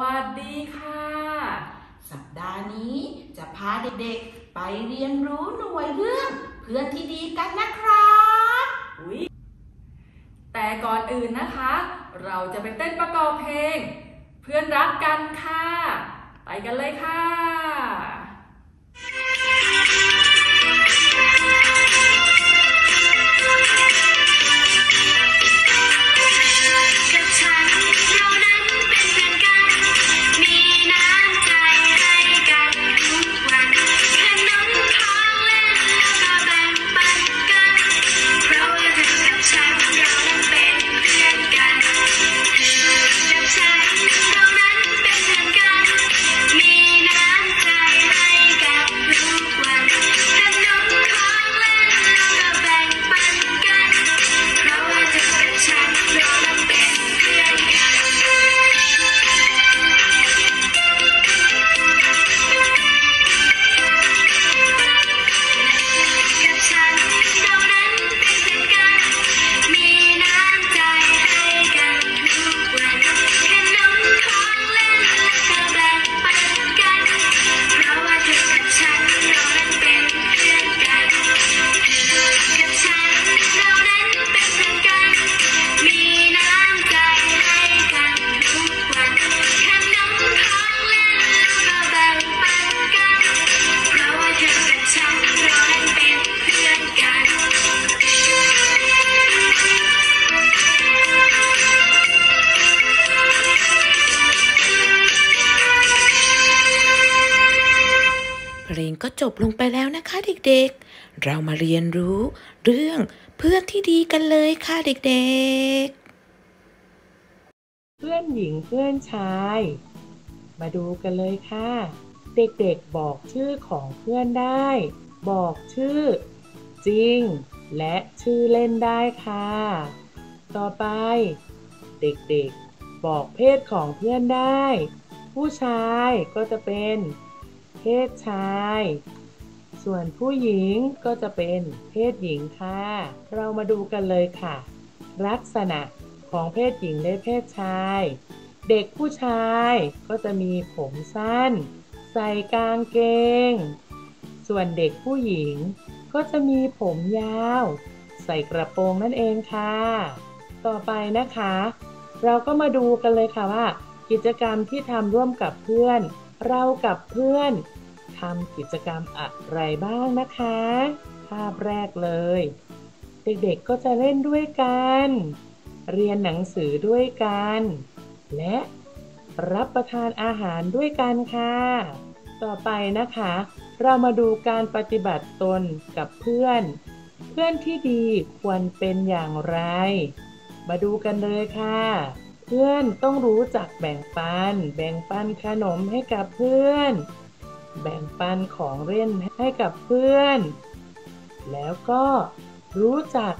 วัสดีค่ะ สัปดาห์นี้จะพาเด็กๆ ไปเรียนรู้หน่วยเรื่องเพื่อนที่ดีกันนะครับแต่ก่อนอื่นนะคะ เราจะไปเต้นประกอบเพลง เพื่อนรักกันค่ะ ไปกันเลยค่ะ เพลงก็จบลงไปแล้วนะคะเด็กๆ เรามาเรียนรู้เรื่องเพื่อนที่ดีกันเลยค่ะเด็กๆ เพื่อนหญิงเพื่อนชาย มาดูกันเลยค่ะ เด็กๆบอกชื่อของเพื่อนได้ บอกชื่อ จริง และชื่อเล่นได้ค่ะ ต่อไป เด็กๆ บอกเพศของเพื่อนได้ ผู้ชายก็จะเป็น เพศชาย ส่วนผู้หญิงก็จะเป็นเพศหญิงค่ะ เรามาดูกันเลยค่ะ ลักษณะของเพศหญิงและเพศชาย เด็กผู้ชายก็จะมีผมสั้น ใส่กางเกง ส่วนเด็กผู้หญิงก็จะมีผมยาว ใส่กระโปรงนั่นเองค่ะ ต่อไปนะคะ เราก็มาดูกันเลยค่ะว่า กิจกรรมที่ทำร่วมกับเพื่อน เรากับเพื่อนทำกิจกรรมอะไรบ้างนะคะ ภาพแรกเลย เด็กๆก็จะเล่นด้วยกัน เรียนหนังสือด้วยกัน และรับประทานอาหารด้วยกันค่ะ ต่อไปนะคะ เรามาดูการปฏิบัติตนกับเพื่อน เพื่อนที่ดีควรเป็นอย่างไร มาดูกันเลยค่ะ พื่อนต้องรู้จักแบ่งปัน แบ่งปันขนมให้กับเพื่อน แบ่งปันของเล่นให้กับเพื่อน แล้วก็รู้จัก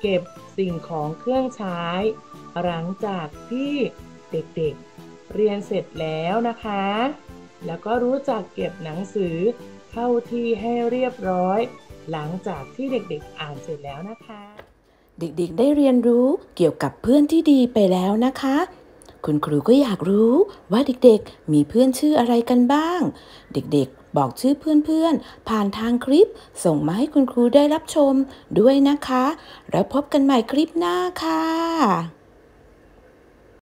เก็บสิ่งของเครื่องใช้ หลังจากที่เด็กๆ เรียนเสร็จแล้วนะคะ แล้วก็รู้จักเก็บหนังสือเข้าที่ให้เรียบร้อย หลังจากที่เด็กๆ อ่านเสร็จแล้วนะคะ เด็กๆ ได้เรียนรู้เกี่ยวกับเพื่อนที่ดีไปแล้วนะคะ คุณครูก็อยากรู้ว่าเด็กๆ มีเพื่อนชื่ออะไรกันบ้าง เด็กๆ บอกชื่อเพื่อนๆ ผ่านทางคลิป ส่งมาให้คุณครูได้รับชมด้วยนะคะ แล้วพบกันใหม่คลิปหน้าค่ะ